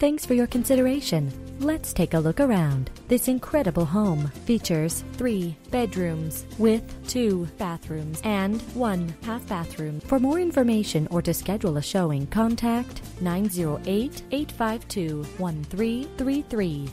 Thanks for your consideration. Let's take a look around. This incredible home features three bedrooms with two bathrooms and one half bathroom. For more information or to schedule a showing, contact 908 852 1333.